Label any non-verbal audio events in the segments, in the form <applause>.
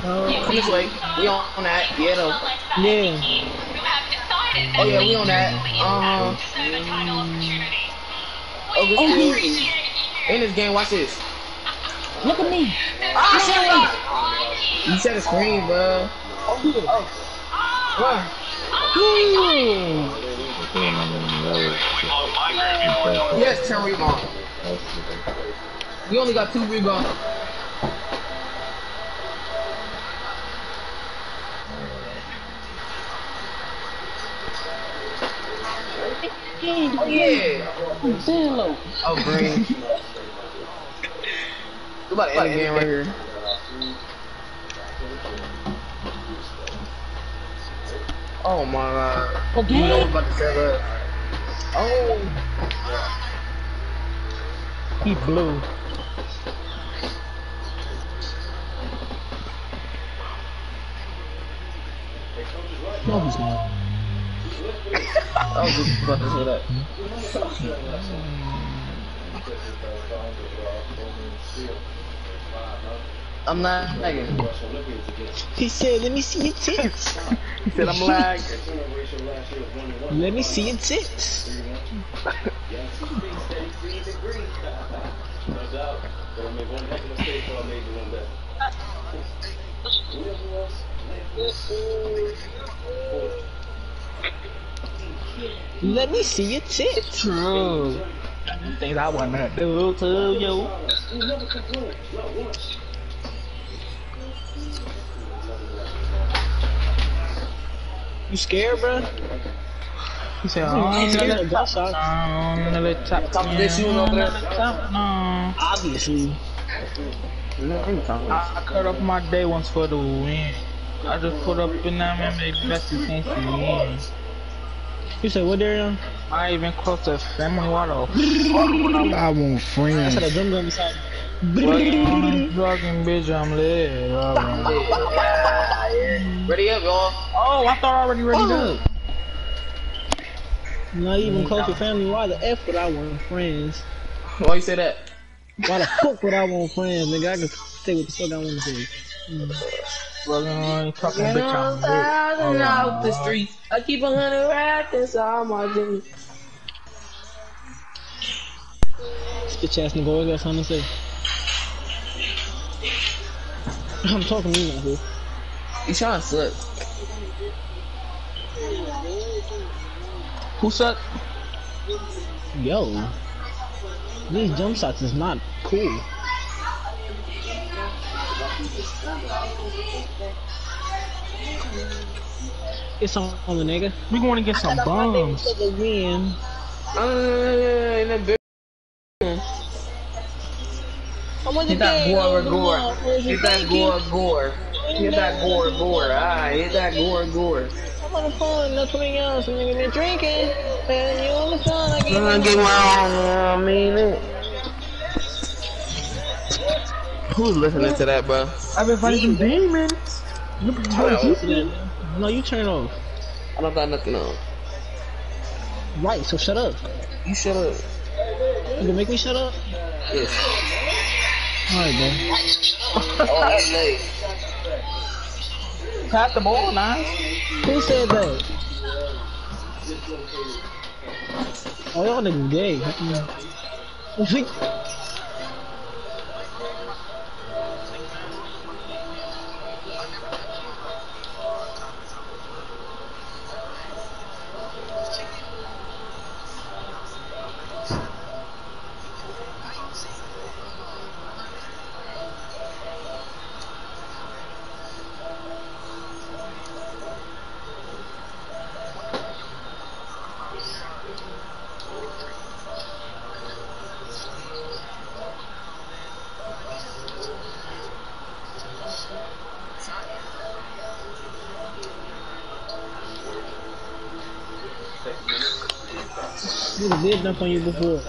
Come this way. We on, on that. Yeah, though. Yeah. Oh, yeah, we on that. Um. Oh, good Oh, shit. In this game, watch this. Look at me. You set a screen, bro. Oh, Run. Ooh. Yes, 10 rebound. We only got two rebounds. Oh, yeah. Zillow. Oh, green. <laughs> we about to end the game right here. Oh my god. You know Okay. what about to say that. Oh. He blew. No, he's not. I was just about to say that. I'm not lagging. He said, "Let me see your tits. He said I'm lagging. <laughs> Let me see your tits." <laughs> Let me see your tits. True. Things I wanna do to you. You scared, bro? He said, oh, ain't scared of gun shots. no, another top Top this shooting over there. top, no. Obviously. I, I cut off my day once for the win. I just put up in that man, make best defense to win. You said what, Darian? I even close to family water. I want friends. I friends. said a drum gun beside me. Fucking bitch, I'm lit. bro. Ready up, y'all. Oh, I thought I already ready up. Not even close to family. Why the F would I want friends? Why you say that? Why the fuck would I want friends, nigga? I can say what the fuck I want to say. Fucking talking Get bitch, I'm thousand out the street. I keep a hundred racks inside my jeans. Bitch ass nigga always got something to say. <clears throat> I'm talking to you dude. You trying to slip. Who suck? Yo. These jump shots is not cool. It's on, on the nigga. We going to get some bums. For the win. Uh, in the big Hit that gore gore. Hit that gore gore. Hit that gore gore. Alright, hit that gore gore. I'm on the phone, not putting else, and nigga been drinking. And you on the phone, I I'm gonna get my own, I mean it. Who's listening to that, bro? I've been fighting some demons. No, you turn off. I don't got nothing on. Right, so shut up. You shut up. You can make me shut up? Yes. Alright, bro. Oh, that's <laughs> late. Pass the ball, nice. Who said that? Oh, y'all niggas gay. <laughs> Nigga on you before.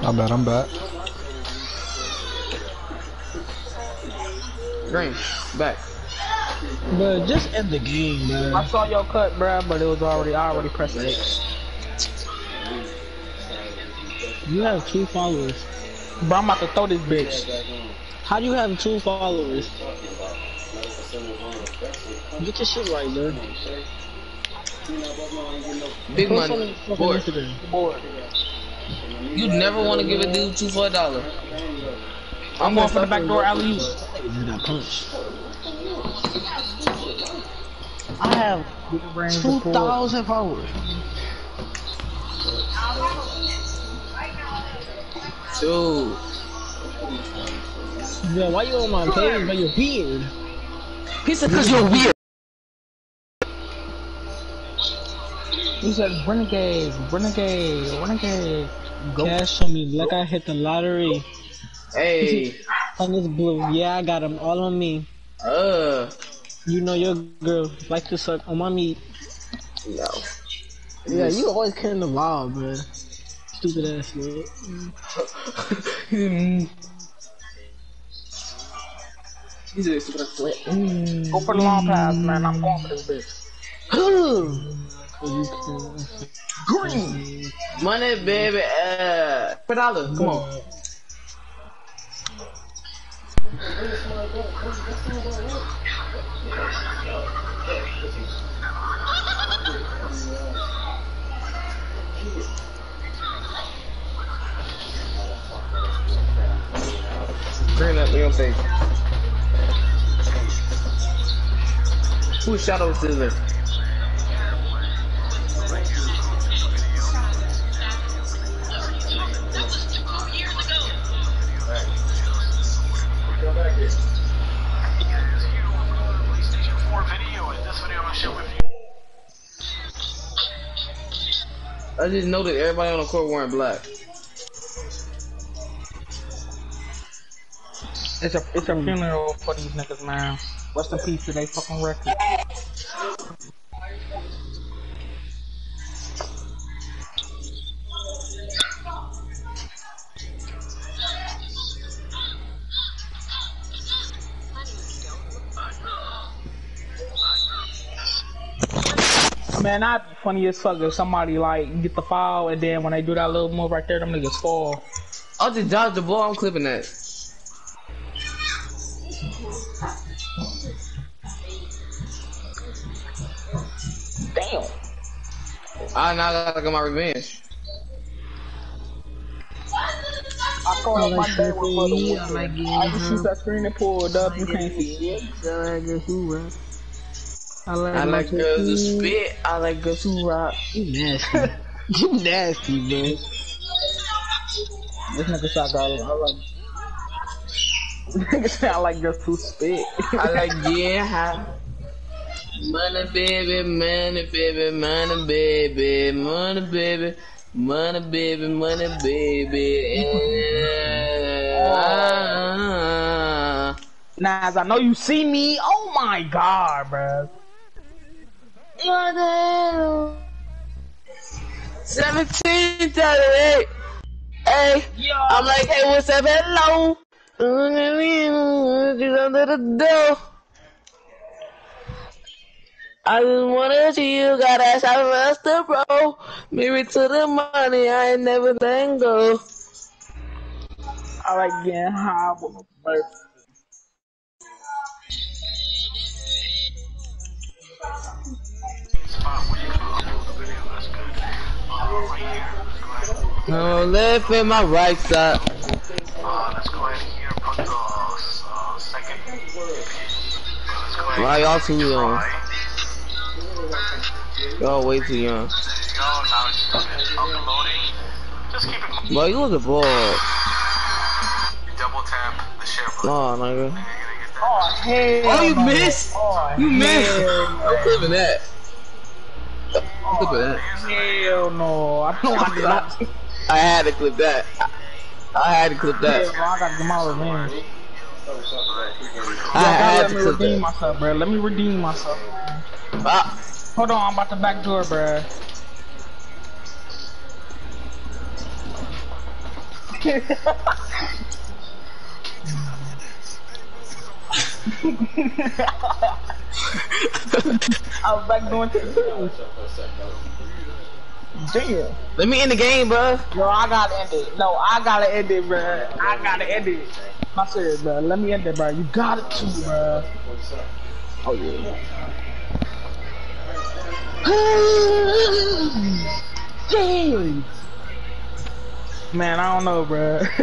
I bet I'm back. Green, back. But just end the game, man. I saw your cut, bruh, but it was already, I already pressed X. You have two followers. Bro, I'm about to throw this bitch. How do you have two followers? Get your shit right, bro. Big money. on fucking Boy, Instagram. Boy. you never want to give a dude two for a dollar. I'm going for the back door alley. Did that punch? I have two thousand followers. Dude. Yeah, why you on my page? But you're weird. He said, cause you're weird. He said, renegade, renegade, renegade. Cash on me like I hit the lottery. Hey. On this blue, yeah, I got them all on me. Uh. You know your girl like to suck on my meat. No. Yeah, you always carrying the vibe, bro. Stupid ass man. <laughs> He's a super sweat. Go for the long pass, man. I'm going for this bitch. Green. Money, baby. Uh. For a dollar. Come on. Bring that Leon face. Who's Shadow Scissor? I just know that everybody on the court wearing black. It's a it's a funeral for these niggas, man. Rest in peace to they fucking record. Man, that'd be funny as fuck if somebody like get the foul and then when they do that little move right there, them niggas fall. I'll just dodge the ball. I'm clipping that. Damn. I now gotta get my revenge. I caught up my day with I brother. I just shoot that screen and pull it up. You can't see it. I like. Who? I like, I my like girls to spit. I like girls who rock. You nasty. you nasty, man. This nigga shot I like. Nigga said I like just to spit. I like yeah. Money baby, money baby, money baby, money baby, money baby, money baby. Ah. Nas, I know you see me. Oh my god, bro. Seventeen thirty-eight. Hey, I'm like, hey, what's up? Hello. Just under the door. I just wanna see you got ass I lost the bro. Married to the money, I ain't never letting go. I like getting high with my bird. No left and my right side. Uh, let's go ahead here and put the uh, second. Let's go ahead Why y'all too young? Y'all way too young. There you go. Now it's just uploading. Just keep it Boy, you look a ball. double tap the share button. Oh, nigga. You're gonna get that. Oh hell! Oh, you missed? Oh, You missed. I'm clipping that. I'm that. Hell no! I don't want to that. I had to clip that. I had to clip that. no, I gotta get my revenge. I Y'all had gotta let me clip redeem that. myself, bro. Let me redeem myself. Ah, Hold on, I'm about to backdoor, bro. <laughs> I was backdooring to the Damn. let me end the game, bro. Yo, I gotta end it. No, I gotta end it, bro. I gotta end it. My serious, bro. Let me end it, bro. You got it too, bro. Oh yeah. <sighs> Jeez. Man, I don't know, bro. <laughs>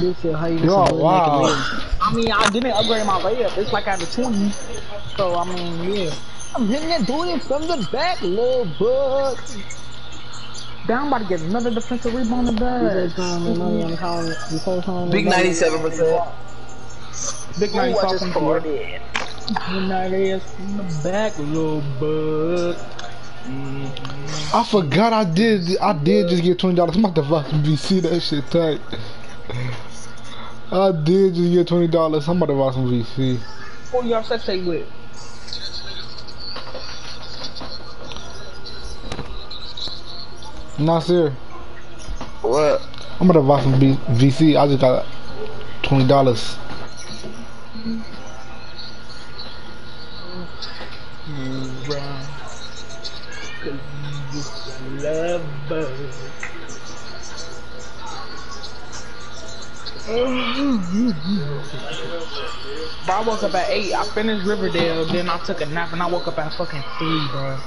This shit, how you Yo, wow. make a layup? I mean, I didn't upgrade my layup. It's like at the 20. So, I mean, yeah. I'm hitting that dude from the back, little bug. Down about to get another defensive rebound in bed. just trying to money on calling the first. Big 97%. Big Ooh, I 90 just from scored. the the back, little bug. I forgot I did. I did just get twenty dollars. I'm about to fucking VC that shit tight. I did just get twenty dollars. I'm about to buy some VC. Who y'all sex tape with? Nasir, What? I'm about to buy some B VC. I just got twenty dollars. Bro, I woke up at 8. I finished Riverdale, then I took a nap, and I woke up at fucking 3, bro.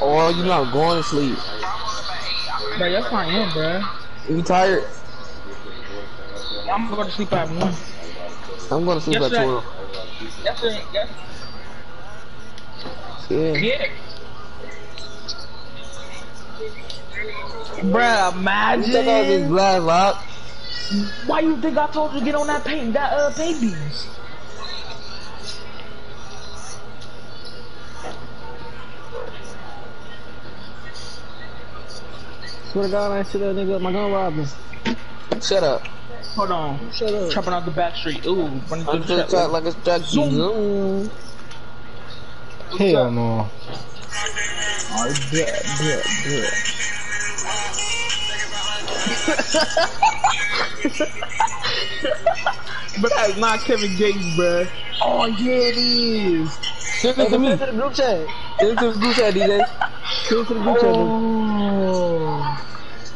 Oh, you not going to sleep. Bro, that's how I am, bro. You tired? I'm gonna sleep at 1. I'm going to sleep Yes, at sir. 12. Yes, sir. Yes. Yeah. Yeah. Bruh, You think I was just imagine. Why you think I told you to get on that paint, that uh, babies? Swear to God, I see that nigga with my gun robbing. Shut up. Hold on. Shut up. Chopping out the back street. Ooh, running through I'm the just trap. like a struck you. Zoom. Hell no. Oh, bet, bet, bet. <laughs> but that's not Kevin Gates, bruh. Oh, yeah, it is. Send it to me. Send it to the group chat. Send it to the group chat, DJ. Send it to the group chat. Oh,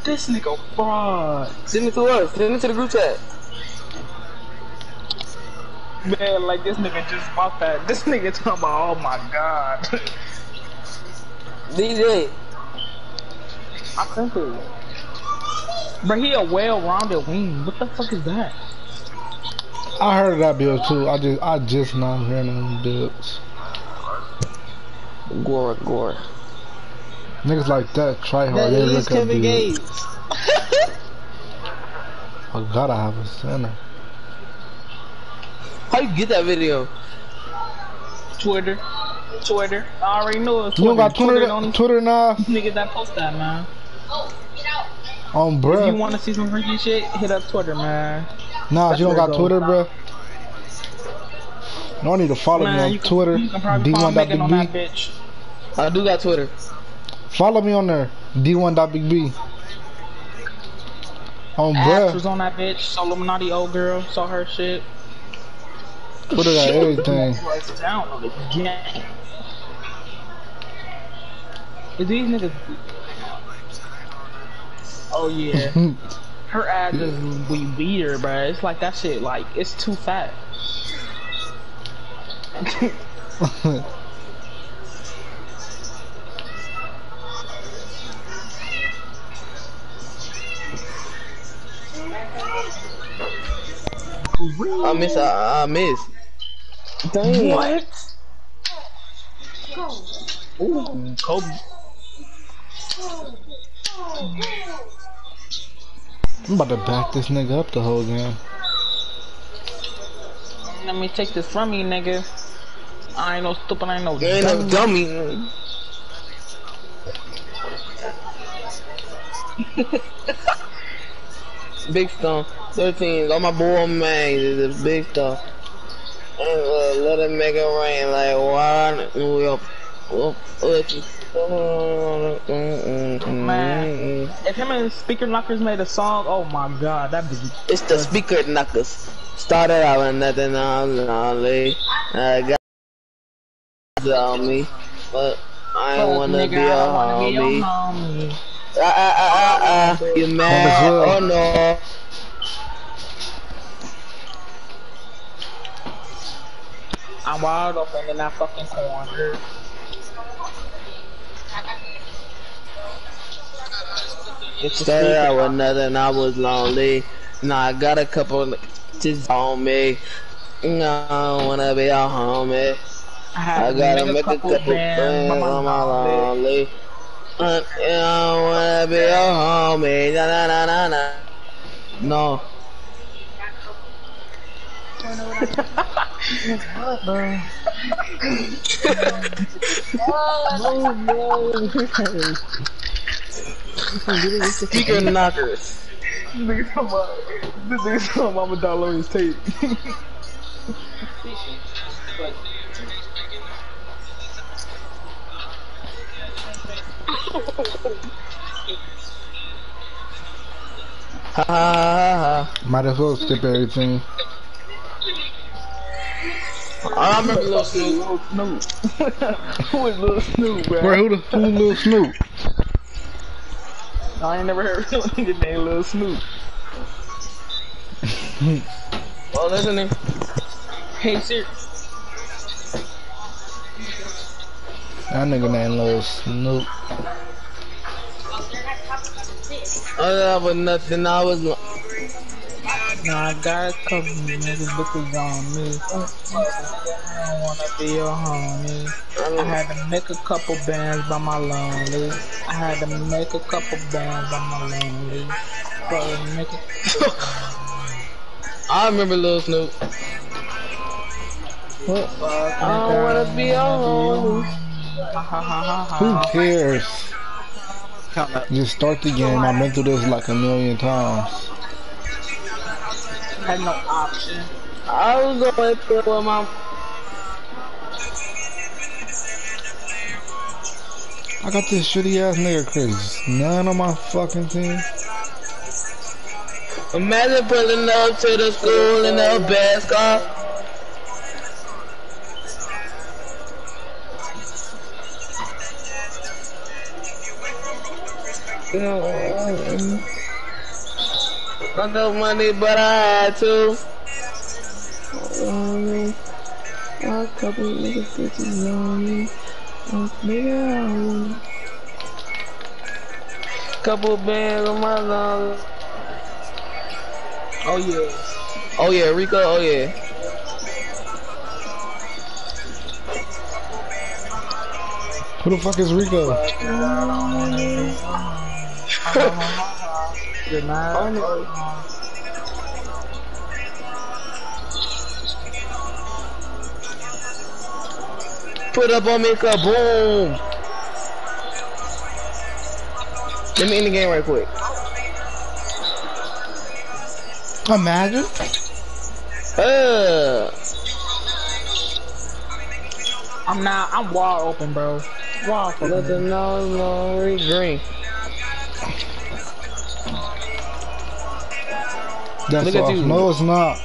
this nigga fraud. Send it to us. Send it to the group chat. Man, like this nigga just bought that. This nigga talking about, oh my god. DJ. I sent it. But he a well-rounded wing. What the fuck is that? I heard of that bill too. I just I just now hearing them bills. Gore, gore. Niggas like that try hard. That They look at Kevin. Gates. I gotta have a center. How you get that video? Twitter. Twitter. I already know it's You Twitter. don't got Twitter, only Twitter now niggas that post that, man. On If you want to see some freaky shit, hit up Twitter, man. Nah, that's you don't got it Twitter, bro. bruh. No, I need to follow me on you can, Twitter. you can probably find on D1.big B. bitch. I do got Twitter. Follow me on there. D1.big B. Um, on Ash bruh. was on that bitch. So Illuminati old girl saw her shit. Twitter got everything. <laughs> Was down on the gang. Is these niggas? Oh yeah. <laughs> Her ass is we weird, bruh. It's like that shit. Like it's too fat. I miss. I, I miss. Dang. What? Ooh, Kobe. I'm about to back this nigga up the whole game. Let me take this from you, nigga. I ain't no stupid. I ain't no You ain't no dumb. dummy. <laughs> big stuff. 13. All my boy man is a big stuff. And uh, let it make it rain like water. New York. Oh, Man. If him and Speaker Knockerz made a song, oh my god, that'd be It's the speaker knuckles. Started out with nothing on only. I got on me, but I ain't wanna Nigga, be I a don't wanna be your homie. homie. Ah ah ah ah ah. You mad? Brazil. Oh no. I'm wild open in that fucking corner. It's a Started out secret. with nothing, I was lonely. Now I got a couple just on me. No, I don't wanna be a homie. I I gotta make make a couple bands bands by on my lonely. lonely. You don't wanna be a homie. Na na na na na. No. <laughs> <laughs> <laughs> Speaker Knockerz. This nigga talking about, this nigga talking about I'ma download his tape. Ha ha ha ha. Might as well skip everything. I remember Lil Snoop. Lil Snoop. Who is Lil Snoop, bro? Where who the who Lil Snoop? I ain't never heard of a nigga named Lil Snoop. Well, listening. Eh. Hey, sir. That nigga named Lil Snoop. I love with nothing, I was. Lo- Now I got a couple niggas bitches on me. I don't wanna be your homie. I mm. had to make a couple bands by my lonely. I had to make a couple bands by my lonely. But make it. <laughs> I remember Lil Snoop. I I don't wanna be a homie. Ha ha ha ha Who cares? Just start the game. I've been through this like a million times. Had no option. I was going to play with my. I got this shitty ass nigga Chris. None on my fucking team. Imagine pulling up to the school in a best car. I got no money, but I had to. Um, a couple niggas bitches on me. Um, nigga, Couple bands on my lungs. Oh yeah. Oh yeah, Rico. Oh yeah. Who the fuck is Rico? <laughs> Good night. Put up on me, kaboom. Let me in the game right quick. Imagine. Uh, I'm not. I'm wide open, bro. Wide open. let them know Lori Green. That's Look at off. you. No, it's not.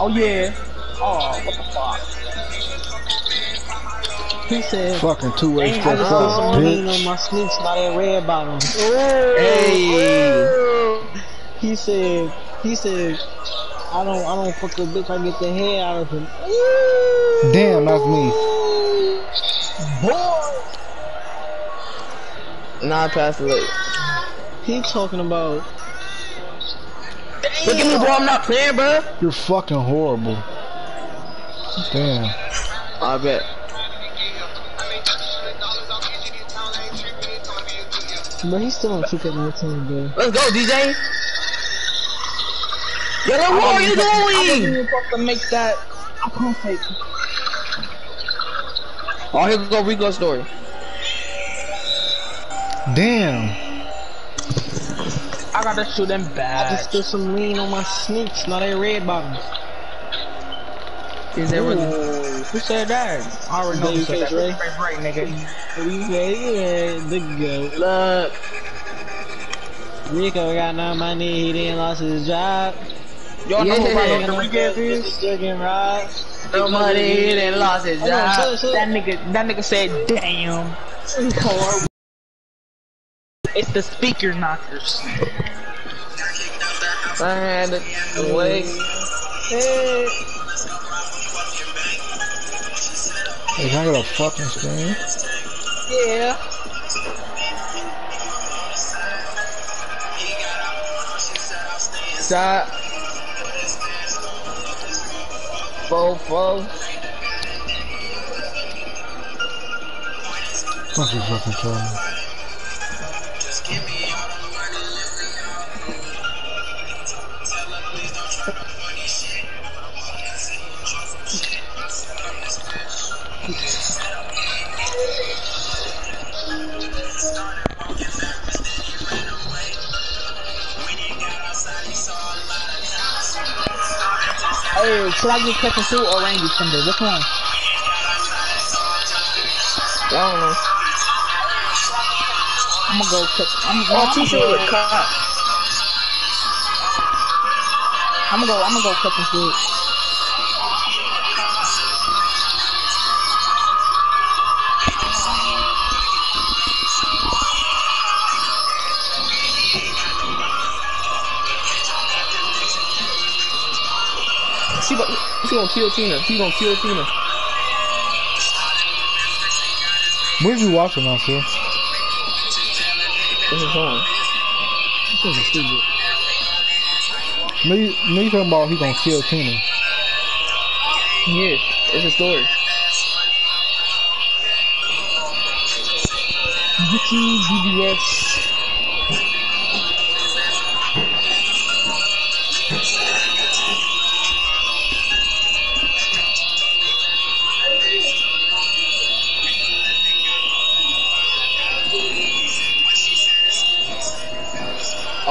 Oh yeah. Oh, what the fuck? He said, Fucking two way I step just put up, some lean on my sneaks, not that red bottom. Hey. He said, he said, I don't, I don't fuck with bitch, I get the head out of him. Damn, that's me. Nah, pass the late. He talking about, Look at me, bro. I'm not playing, bro. You're fucking horrible. Damn. I bet. but he's still on 2K19, bro. Let's go, DJ. Yo, what are you doing? I wasn't doing? even supposed to make that. I can't take. Oh, here we go, Rico story. Damn. I gotta shoot them I just threw some lean on my sneaks, not that red bottoms. Is that really? Who said that? I already know who said that. Right, Ray. Babyface Ray, nigga. We say, yeah, the go. Look. Rico got no money, he didn't lost his job. Y'all know who Yeah. Ronald Taking Rodriguez is? Still getting robbed. No money, he didn't lost his Hold on, job. so- so- That nigga, that nigga said, damn. It's the Speaker Knockerz. I had to wait. Hey. Hey, can I get a fucking screen? Yeah. Stop. Fofo. Don't you fucking tell should I get cut and suit or Randy Thunder? Which one? I don't know. I'm gonna go cut. I'm, Oh, I'm, with go, a cop. I'm gonna go. I'm gonna go cut and She, gon- she gonna kill Tina. She gonna kill Tina. Where's you watching that, sir? This is home. This is stupid. Me, me talking about he gonna kill Tina. Here, it's a story. Gucci DBS.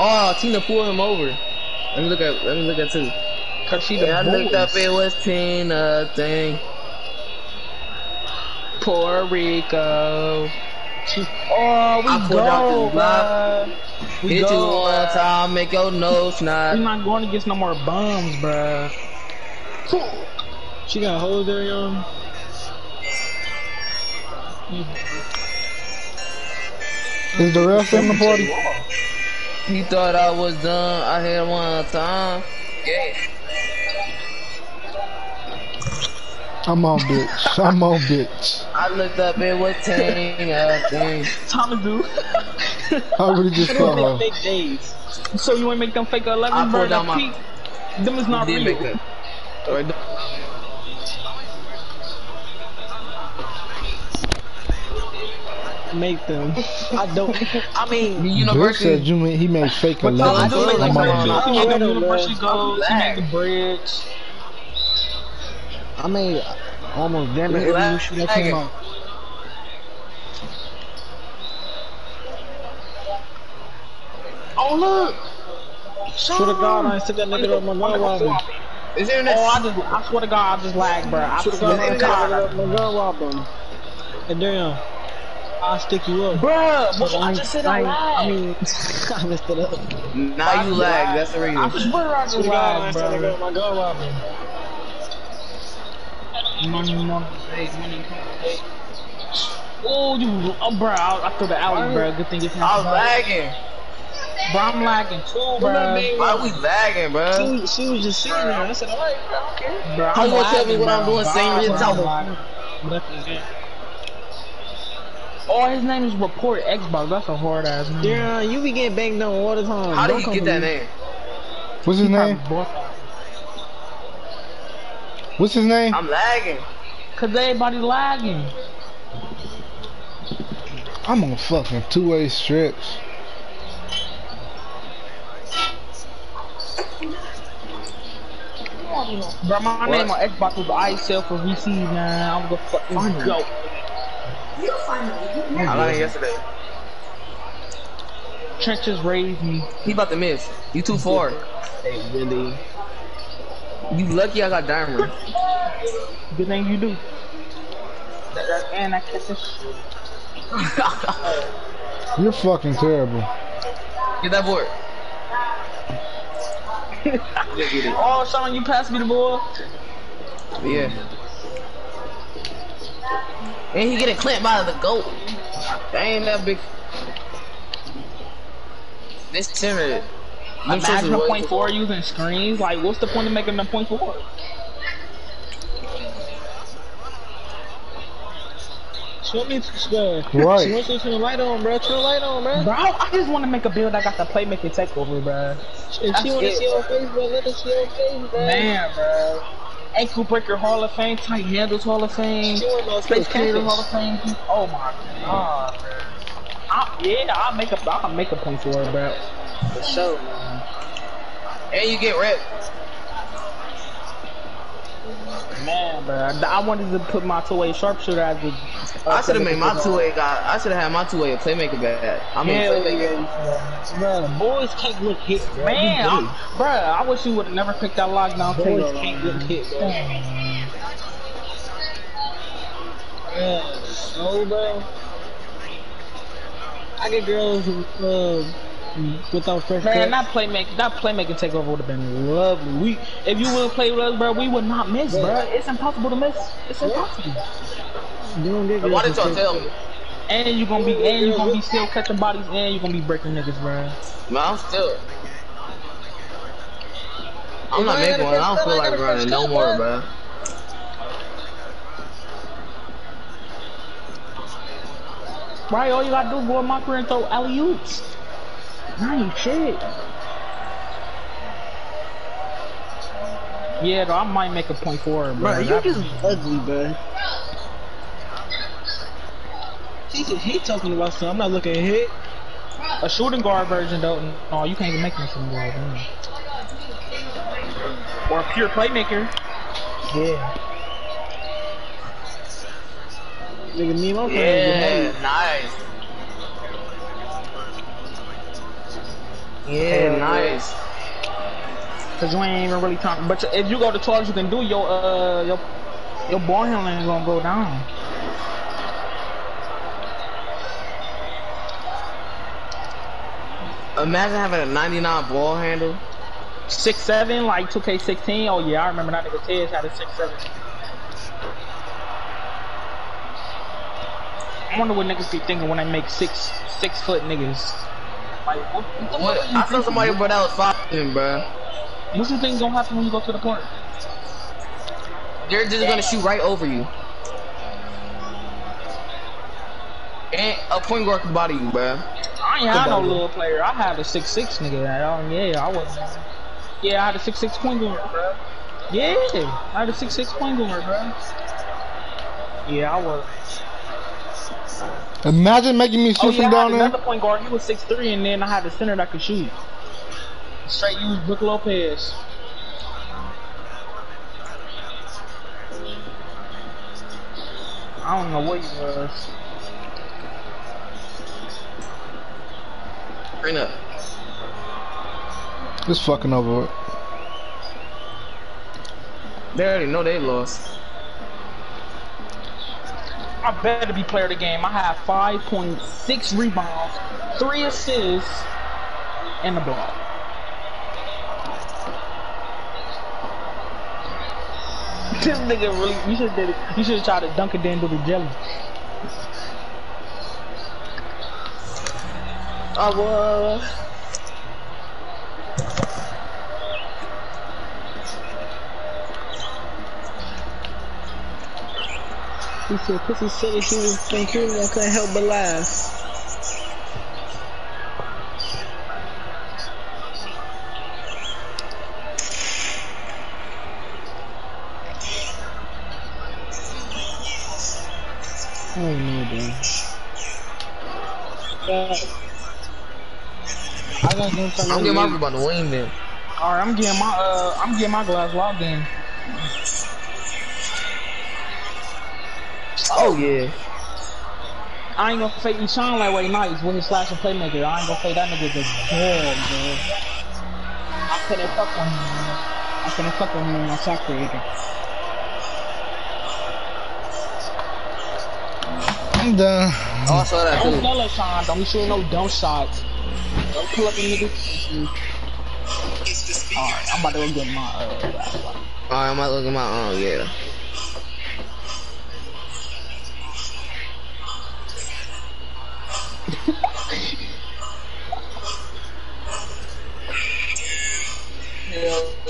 Oh, Tina pulled him over. Let me look at. Let me look at two. Cause she Yeah, I looked up. boys. It was Tina thing. Puerto Rico. Oh, I we pulled out go, the block. bruh. We Hit you go, one time, make your nose We snot. not going against no more bums, bruh. She got hoes there, young. Is the rest in the party? He thought I was done. I had one time. Yeah. I'm on bitch. I'm on bitch. I looked up. It was Tina thing. Time to do. I really just saw her. Fake days. so you wanna make them fake 11 I bro? pulled down my- peak, them is not real. Make that. Or the- Make them. I don't. <laughs> I mean, The university. said you mean he made fake But Tom 11. do make I'm them on bridge. bitch. He made university black. goals. He the bridge. I made almost damn We near every lag- new shoe that came out. Oh look. Swear to God, I took that nigga up my gun robbing. Is there next? Oh, I just, I swear to God, I just lagged, bro. I Swear to God, I to took that God. nigga up my gun robbing. And damn, I'll stick you up. Bruh, But I just said I I lagged. mean, I messed it up. Now you lag. That's the reason. I Swear just to God, I lagged, took that nigga bro. up my gun robbing. Money, money, money, money. Oh, you, oh, bro, I, I threw the alley, bro. Good thing it's I not. was lagging. Bro, I'm lagging too, bro. Why we lagging, bro? She, she was just sitting there. I said, alright, bro, I don't care. Bro, How you gonna tell me what I'm doing, same God, real bro, time? I'm lagging. Nothing there. Oh, his name is Report Xbox. That's a hard ass name. Yeah, you be getting banged on all the time. How Don't did come you get that me. name? What's his name? What's his name? I'm lagging. Cause everybody lagging. I'm on fucking two-way strips. Bro, my name on Xbox was I sell for VC, man. I'm gonna fucking go. I got it yesterday. Trent just raised me. He about to miss. You too far. Hey, really? You lucky I got diamond. Good thing you do. That, that, and I catch this shit. <laughs> You're fucking terrible. Get that board. <laughs> Oh, Sean, you passed me the ball. Yeah. And he getting clamped by the goat. Dang that big. This timid. them Imagine shits a is point forward using screens. Like, what's the point of making a point forward? Show me, bro. Right. She wants to turn the light on, bro. Turn the light on, bro. Bro, I just want to make a build that got the playmaking takeover, bro. If she want to see your face, bro, let her see your face, bro. Man, bro. Ankle breaker Hall of Fame, tight handles Hall of Fame, She want no space creator. Hall of Fame. Oh my god, bro. I, yeah, I'll make a, I'll make a point for it, bro. For sure, man. And you get ripped. Man, bro, I, I wanted to put my two-way sharpshooter as a. I should have made my two way guy. I should have had my two way a playmaker bad. I mean, Hell playmaker. yeah. Bro, boys can't look hit, bro. Man, You I'm, bro, I wish you would have never picked that lockdown boys takeover. can't look hit, bro. Yeah, so, bro. I get girls uh, without fresh Man, cut. that playmaking, that playmaking takeover would have been lovely. We, if you would have played with us, bro, we would not miss, bro. It's impossible to miss. It's impossible. You don't get Why girls did y'all tell me? And you're gonna be, and you're gonna be still catching bodies, and you're gonna be breaking niggas, bro. Man, I'm still. I'm If not making one. a I don't feel like running no more, bro. bro. Right? All you gotta do is go in my career and throw alley oops. Nice shit. Yeah, though, I might make a point for her, bro. Bro, you That- just ugly, bro. He, he talking about something. I'm not looking at hit. a shooting guard version, though. No, you can't even make me shooting guard. mm. Or a pure playmaker. Yeah. Nigga, me, my friend, Yeah, nice. Yeah, nice. Cause you ain't even really talking. But if you go to 12, you can do your uh your your ball handling is gonna go down. Imagine having a 99 ball handle. Six seven, like 2K16. Oh yeah, I remember that nigga Tez had a six seven. I wonder what niggas be thinking when they make six six foot niggas. Like what? What, What? what I saw somebody, bro? but that was five, bro. What you think gonna happen when you go to the court? They're just gonna shoot right over you. And a point guard can body you, bro. I ain't had no little player. I had a six six nigga. Um, yeah, I was. Yeah, I had a six six point guard, bro. Yeah, I had a six six point guard, bro. Yeah, I was. Imagine making me shoot Oh yeah, from I down had there. another point guard. He was six three, and then I had a center that could shoot. Straight use Brook Lopez. I don't know what he was. Bring up. It's fucking over. They already know they lost. I better be player of the game. I have 5.6 rebounds, 3 assists, and a block. <laughs> this nigga really, you should did it. You should tried to dunk it do the jelly. Oh, boy. He said, pussy said that she was thinking I couldn't help but laugh. I don't know, bro. Uh, I got no time. I'm getting my rebound to win then. All right, I'm getting my uh, I'm getting my glass logged in. Oh, yeah. I ain't gonna fake you shine like way nice with his slash and playmaker. I ain't gonna fake that nigga the ball, bro. I couldn't fuck with him. Man. I couldn't fuck with him in my shot creator. I'm done. Oh, I saw that Don't too. sell it, Sean. Don't be shooting no dumb shots. Don't pull up a nigga. Alright, I'm about to go get my uh. glass lock. Alright, I might look at my, oh, yeah.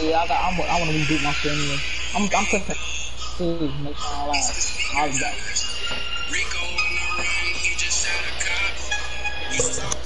Yeah, I got. I'm, I want to reboot my shit anyway. I'm. I'm clicking. Please make sure I last. I'll be back. Rico on the run, just shot a.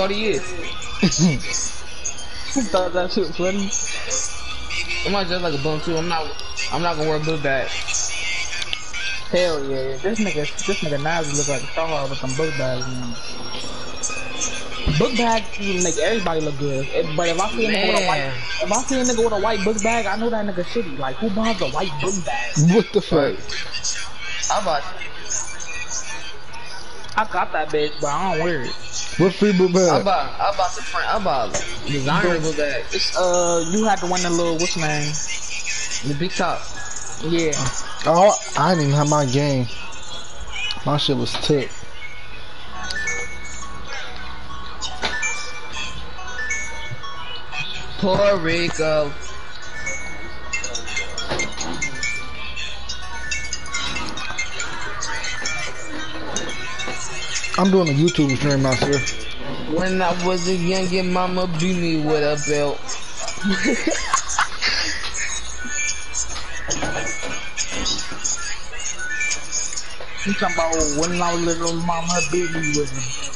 already is. <laughs> Thought that shit was funny. I might just like a bum too. I'm not. I'm not gonna wear a book bag. Hell yeah, this nigga, this nigga Nazi look like a star with some book bags. Man. Book bags will make everybody look good. Eh, but if I see a nigga with a white, Man. if I see a nigga with a white book bag, I know that nigga shitty. Like who buys a white book bag? What the fuck? I bought. I got that bitch, but I don't wear it. What free book I bag? bought. I bought the front. I bought designer book bag. It's uh, you had to win the little what's name? The big top. Yeah, Oh, I didn't even have my game. My shit was took. Puerto Rico. I'm doing a YouTube stream myself. When I was a youngin', mama beat me with a belt. <laughs> you talking about when I was little, mama beat me with him. You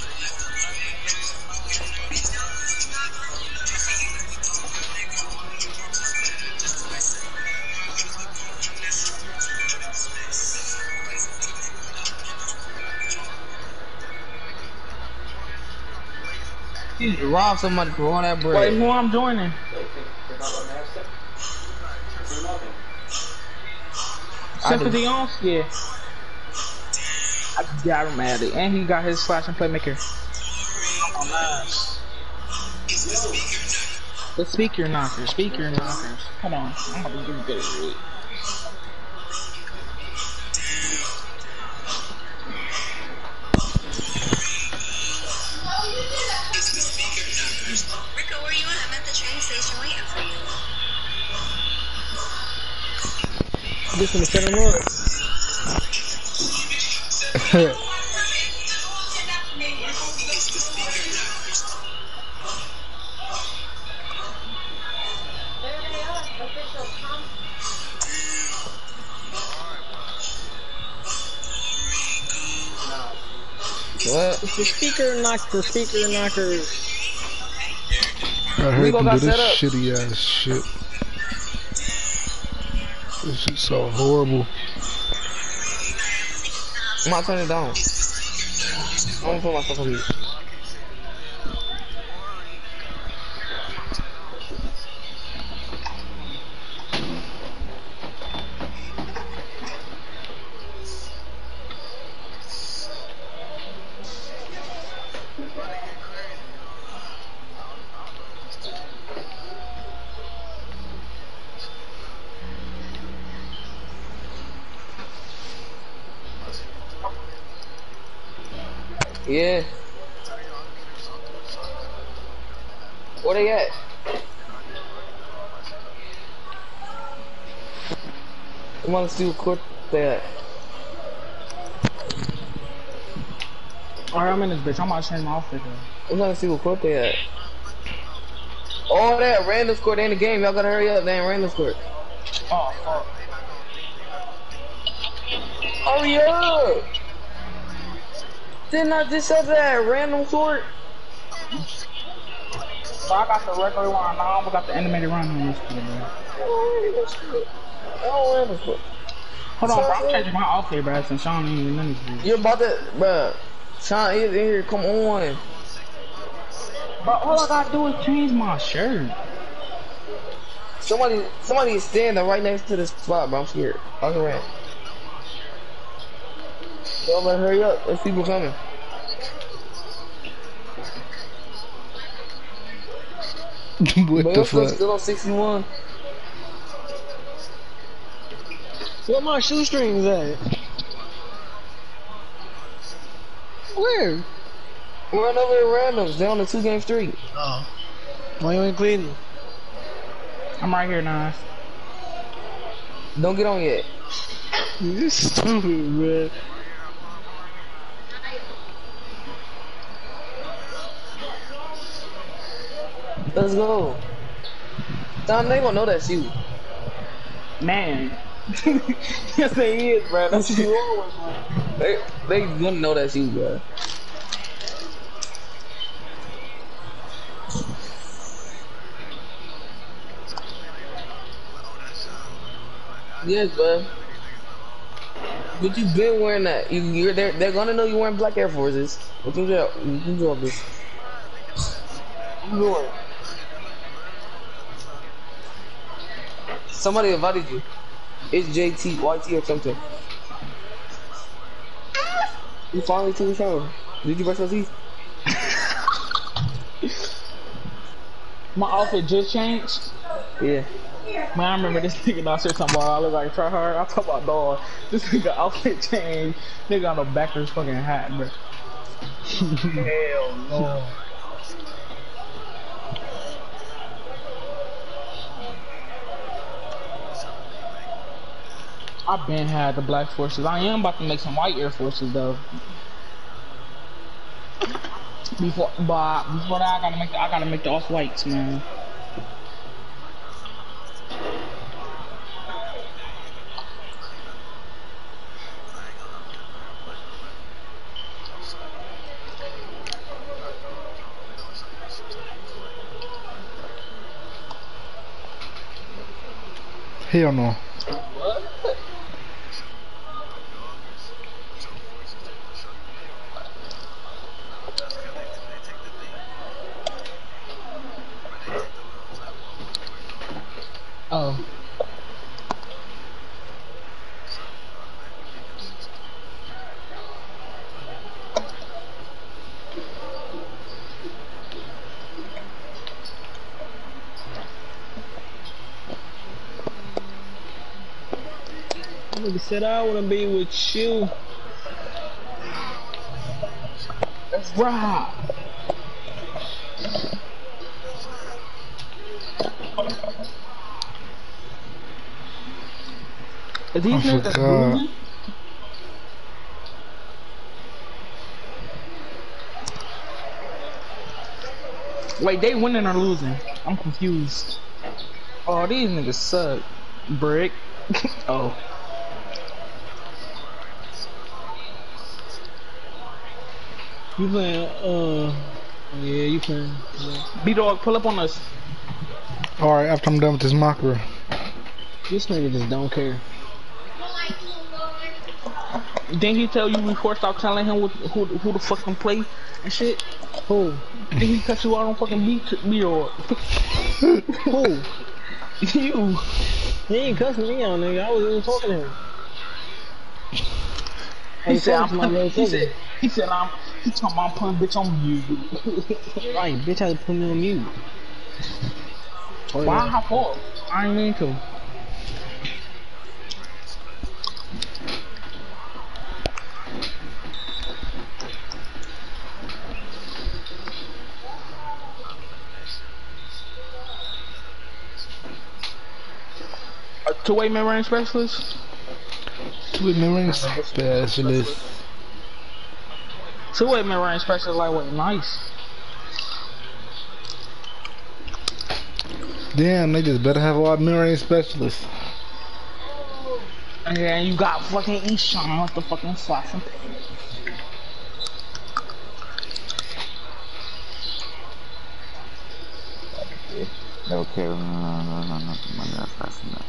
robbed somebody for all that Wait, bread. who I'm joining? Sympathy on? Yeah. I got him at it. And he got his slash and playmaker. Oh, nice. The Speaker Knockerz, Speaker Knockerz. Hold on, I'm get good Just gonna set him up. What? It's the speaker knocker, speaker knocker. I heard Rico them got do this set up. shitty ass shit. This shit's so horrible. I'm not turning it down. I'm gonna put myself on mute. Yeah. Where they at? I want to see what court they. Alright, I'm in this bitch. I'm about to change my outfit though. I'm trying to see what court they at. Oh, that random score. They in the game. Y'all gotta hurry up. They in random score. Oh, fuck. Oh, hurry up! Didn't I just have that random sort? So I got the regular one now, but got the animated run on this one, bro. Oh, random score. Hold on, bro. I'm uh, changing my outfit, bro, since Sean ain't even none of this. You're about to, bruh. Sean is in here. Come on. But all I gotta do is change my shirt. Somebody, somebody is standing right next to this spot, bro. I'm scared. I can ran. Yo, but hurry up. There's people coming. <laughs> what But the fuck? still on 61. Where my shoestrings at? Where? We're run over the randoms. They're on the two game streak. Oh. Why you ain't clean? I'm right here, Nas. Don't get on yet. You stupid, man. Let's go. Don, they gonna know that's you. Man. Yes, they is, bro. That's what you always want. They, they gonna know that's you, bro. Yes, bro. But you been wearing that. You, you're they're, they're gonna know you're wearing black Air Forces. What you do? You can do all this. What you doing? Somebody invited you. It's JT, YT or something. You finally took a shower. Did you brush your teeth? <laughs> My outfit just changed. Yeah. Man, I remember this nigga downstairs talking about I look like try hard. I talk about dog. This nigga outfit changed. Nigga got no backwards fucking hat, bro. Hell no. I been had the black forces. I am about to make some white Air Forces though. Before, but before that, I gotta make the, I gotta make the off whites, man. Hell no. Said I wanna be with you. Let's. Are these oh, I forgot. Wait, they winning or losing? I'm confused. Oh, these niggas suck. Brick. <laughs> oh. You playing, uh, yeah, you playing. Yeah. B-Dog, pull up on us. Alright, after I'm done with this mockery. This nigga just don't care. Didn't he tell you before stop telling him what, who who the fucking play and shit? Who? Did he cut you out on fucking beat <laughs> B-Dog? Who? you. He ain't cussing me out, nigga. I was even talking to him. He said, I'm talking to my putting, little <laughs> he said, he said, I'm, he talking about I'm putting bitch on you. <laughs> Right, bitch had to put me on mute. Oh, Why yeah. hop off? I ain't mean to. Two-way mid-range specialist? With me ring specialist. Two-way mid-range specialist, like what? Nice. Damn, they just better have a lot of mid-range specialists. And then you got fucking Eshawn with the fucking slots and Okay, no, no, no, no, no, no, no, that's not.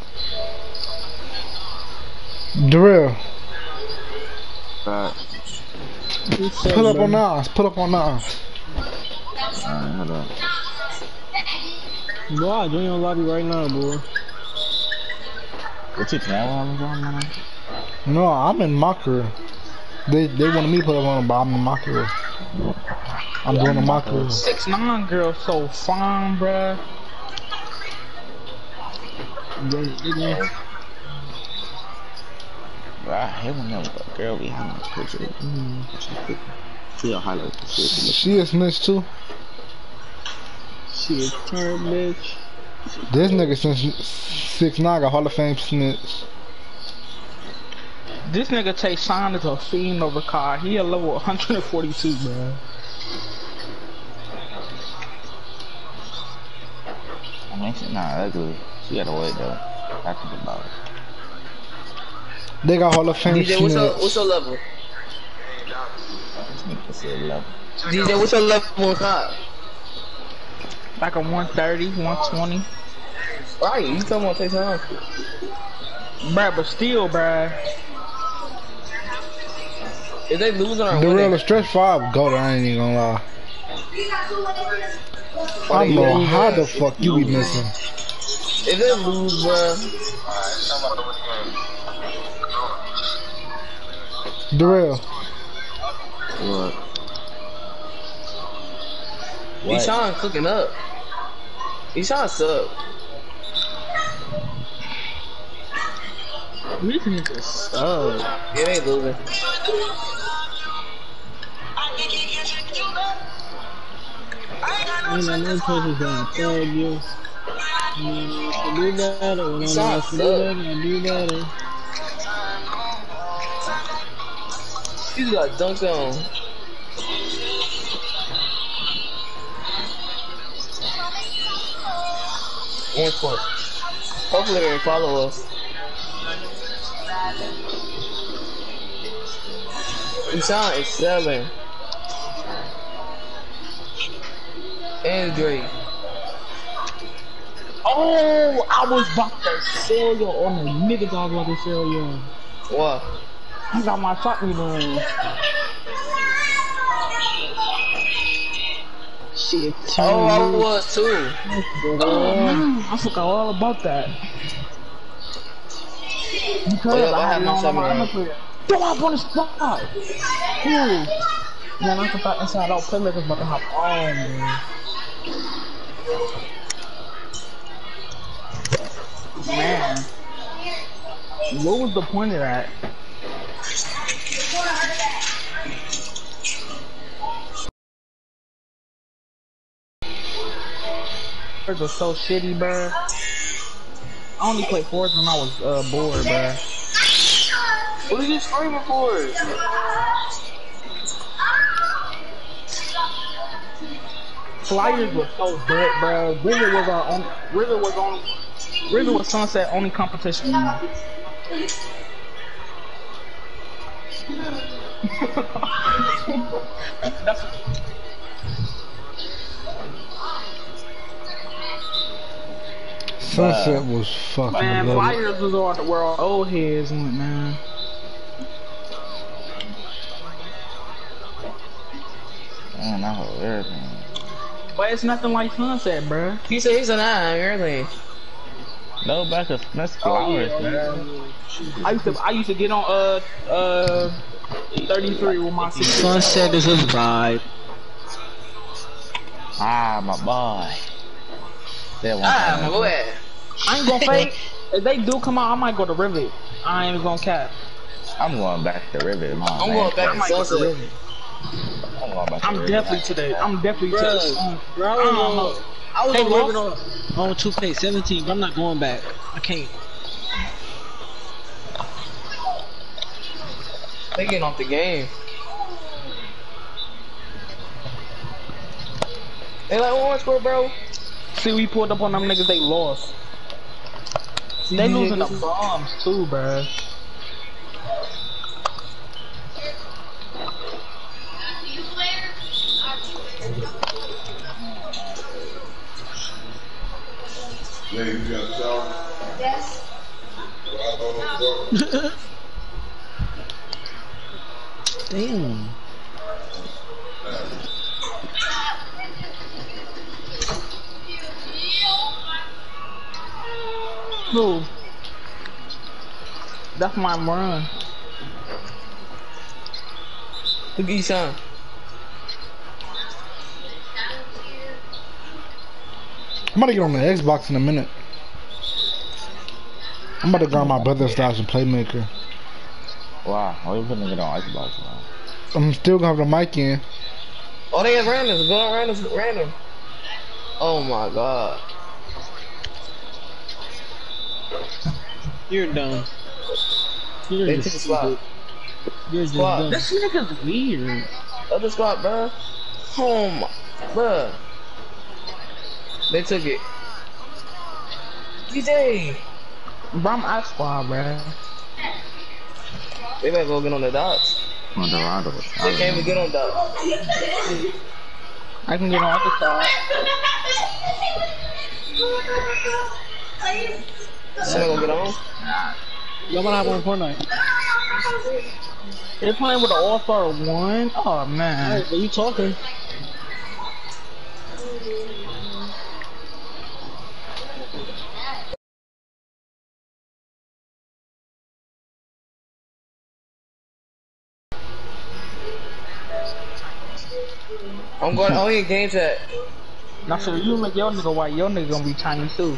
Darrell, But, He said, pull up bro, on Nas. Pull up on Nas. alright, hold on. Boy, I join your lobby right now, boy. What you playing on man? No, I'm in my career. They they wanted me to put up on, but I'm in my career. I'm doing in my career. Six nine girl so fine, bruh. Yeah, Bro, I hate when that girl be having a picture. Mm, See your highlight. See She a snitch too. She a turn, bitch. This nigga since six nine got Hall of Fame snitch. This nigga takes Sean is a fiend over car. He a level 142, man. I mean, she's not ugly. She got a weight though. I think about it. They got Hall of Fame DJ, what's your what's your level? This nigga said love. DJ, what's your level on cop? Like a 130, 120. Right, you come on, take time. Bruh, but still, bruh. If they losing or The real winning, stretch five go to, I ain't even gonna lie. I don't know how the fuck you be missing. If they lose, bruh, The real. What? What? Eshawn cooking up. Eshawn sub. These niggas suck. Yeah, they losing. You know, no gonna thug you. You know, to do better. When I'm Shots asked to do up. better, I do better. He's got dunked on. One point. Hopefully they follow us. Deshaun is selling. And Drake. Oh, I was about to sell you on the niggas I was about to sell you. What? I got my shot me man. Shit, Oh, I was too. Oh, I forgot all about that. Because Oh, yeah, I had my my seven on round. player. Throw up on the spot. Ooh. Man, I forgot inside out playmakers about to hop on, man. Man. What was the point of that? It was so shitty, bruh. I only played fours when I was uh, bored, bruh. What are you screaming for? Flyers was so dead, bro. Rivet was our only. Rivet was on. Rivet was Sunset only competition. <laughs> That's Sunset was fucking man. lovely. Flyers was all where all old heads went, man. Man, I hope everything. But it's nothing like Sunset, bro. He said he's a nine, early. No, back of that's flowers, man. I used to I used to get on uh uh 33 with my sister. Sunset is a vibe. Ah, my boy. That one. Ah, my boy. I ain't gonna <laughs> fake. If they do come out, I might go to Rivet. I ain't even gonna cap. I'm going back to Rivet, man. I'm going back to Sunset. I'm going back to I'm Rivet. definitely to the. I'm definitely to the. Bruh, um, bro, I I was don't on, know. I was They on, lost? living on, on 2K17, but I'm not going back. I can't. They getting off the game. They like oh, orange score, bro. See, we pulled up on them niggas. They lost. They losing the bombs too, bruh. <laughs> Damn. Who? That's my run. Look at Eshawn. I'm about to get on the Xbox in a minute. I'm about to grab my brother's house and playmaker. Wow, why you putting it on Xbox now? I'm still gonna have the mic in. Oh, they have randoms. Go on randoms. Random. Oh my god. <laughs> You're dumb. You're They just took a spot. stupid. You're just Squad. dumb. This nigga's weird. Other squad, bro. Home, my, bro. They took it. DJ. Bro, I'm out squad, bro. They better go get on the dots. On the round of They can't even get on dots. I can get on the side. <laughs> Somebody gonna get on? Y'all wanna hop on Fortnite? They're playing with the All Star one. Oh man. But you talking. I'm going. Oh, yeah, game chat. Now, so you make your nigga white, your nigga gonna be Chinese too.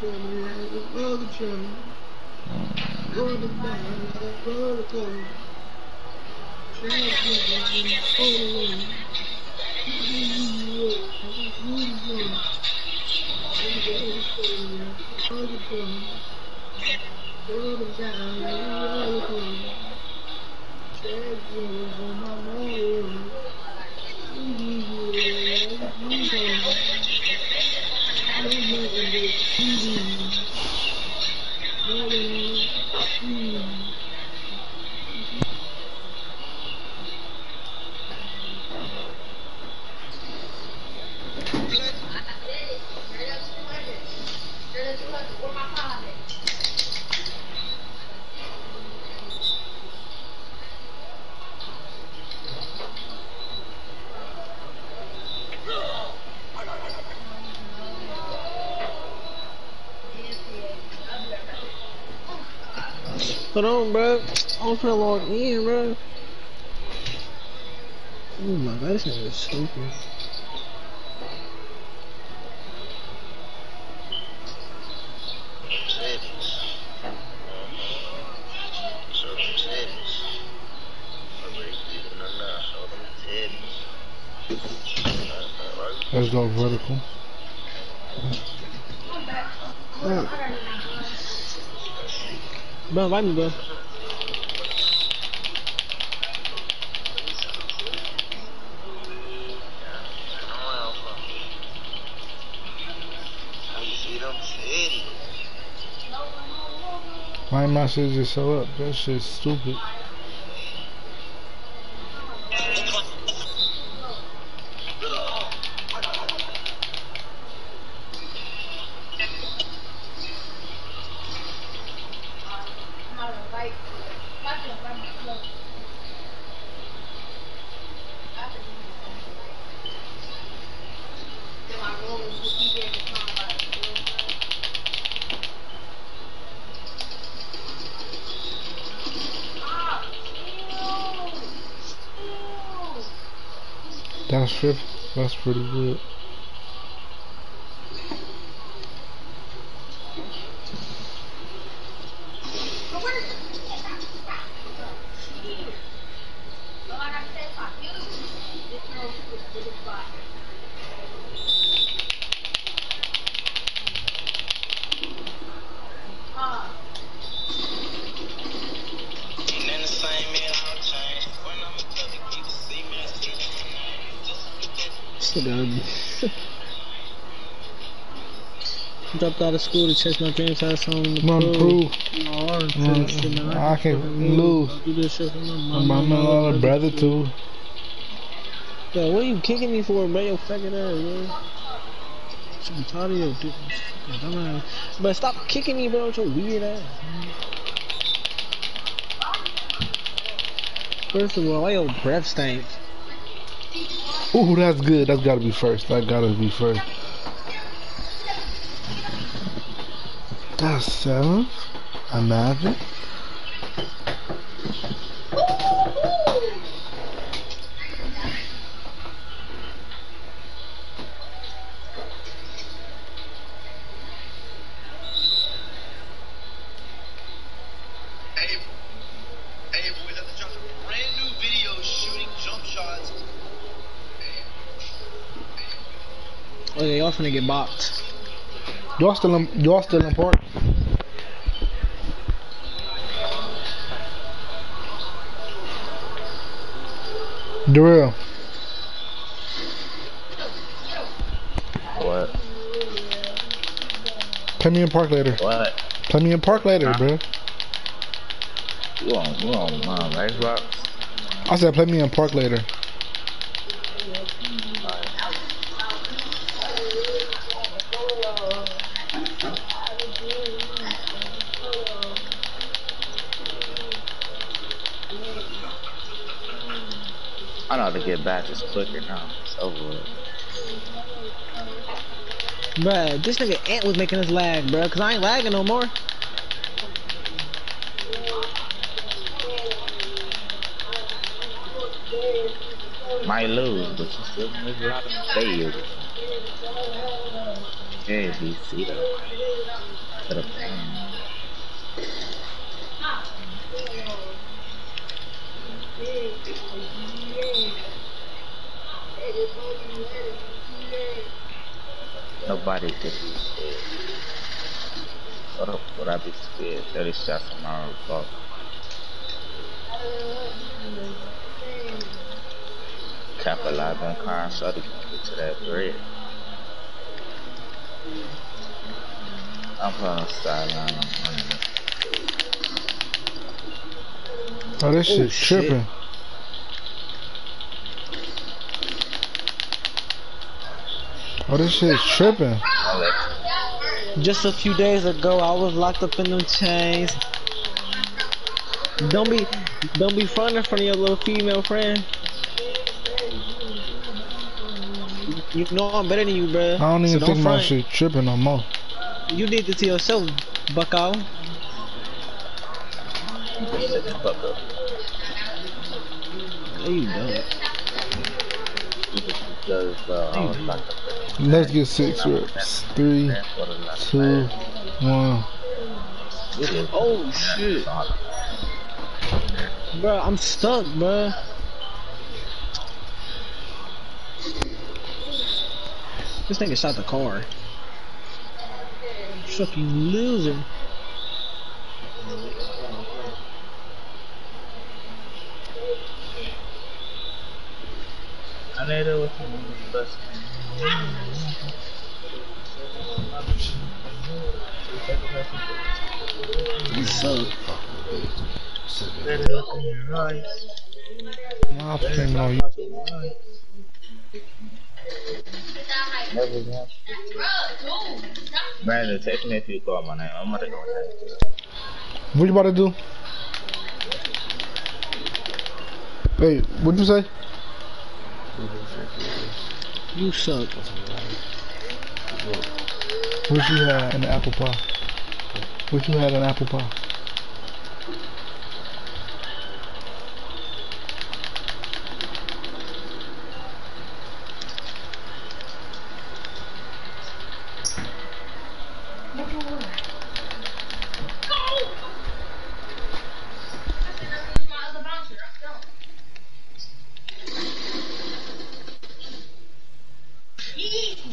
joke is. Hold on, bro. I'm trying to log in, bro. Oh my god, this is stupid. Let's go vertical. Bro, invite me, bro. Why my shit just so up? That shit's stupid. That's fifth. That's pretty good. Dropped out of school to chase my dreams, had something to Mom, prove. No, I don't do. Uh, I can't lose. I do this shit for my mama and little brother too. Yo, what are you kicking me for, bro? Yo, faggot ass, bro. I'm tired of your. Dumbass. But stop kicking me, bro, with your weird ass. First of all, why your breath stink? Ooh, that's good. That's gotta be first. That gotta be first. That's seventh. Imagine. Hey, hey, boys, I just dropped a brand new video shooting jump shots. Oh yeah, y'all finna get boxed. Y'all still in, y'all still in park? Darrell, What? play me in park later. What? Play me in park later, Huh? bro. You on you on um, Xbox? I said play me in park later. I know how to get back just quicker now. It's over with. Bruh, this nigga Ant was making us lag, bruh, cause I ain't lagging no more. Might lose, but you still make a lot of fails. Okay, DC though. To the pan. Nobody could be scared. What up, would I be scared? 30 shots from my own fault. Capitalize on crime, so they can get to that bread. I'm putting a sideline on money. Oh, this shit oh, shit. tripping. Oh, this shit's tripping. Just a few days ago, I was locked up in them chains. Don't be, don't be fronting in front of your little female friend. You know I'm better than you, bro. I don't even so think my front. shit tripping no more. You did this to yourself, bucko. you shut the fuck up. You don't. You just because uh, I was locked up. Let's get six reps. Three, two, one. Oh shit, Bro, I'm stuck, bro. This nigga shot the car. Fucking loser. I need it with the bus. You suck. Better look in your eyes. I'm on you. Never again. Brandon, text me if you call my name. I'm gonna go with What you about to do? Wait, what'd you say? You suck. What you had in the apple pie? What you had an apple pie?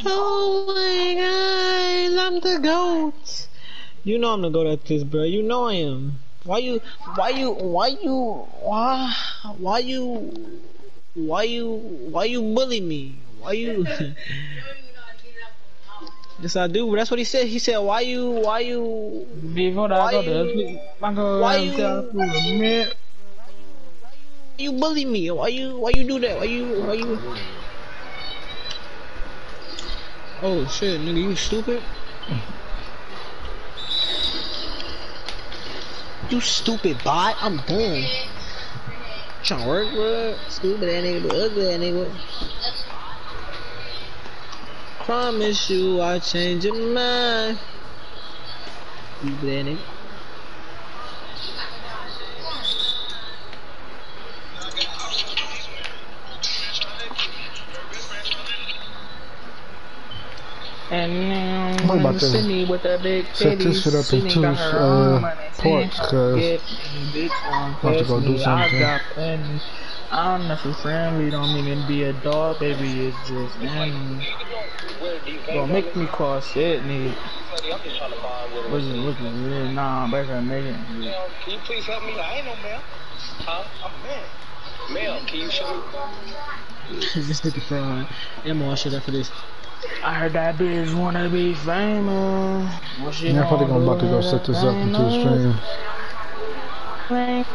Oh my god, I'm the goat. You know I'm the goat at this, bro. You know I am. Why you, why you, why you, why, why you, why you, why you bully me? Why you? <laughs> yes, I do. That's what he said. He said, "Why you? Why you? Why I go you- to I go why you- You bully me? Why you? Why you do that? Why you? Why you?" Oh shit, nigga, you stupid. <laughs> You stupid bot. I'm done. Tryna work, bro. Stupid ass nigga, but ugly ass nigga. Promise you I'll change your mind. Stupid ass nigga. And now What about this? Sydney with that big Set titty. this shit up in Sydney two, got her uh, own money. parts, cuz Get me, bitch, on About to go do me. I something. got plenty. I'm necessarily don't mean to be a dog, baby. It's just mm, don't make me call Sydney. What's it? What's it? Yeah, nah, better make it. Can you please help me? I ain't no male. Huh? I'm a man. Male, can you show me? this nigga fraud. Emma, I should have for this. I heard that bitch wanna be famous. What she Yeah, I'm probably gonna about to go set this up into the stream. Famous?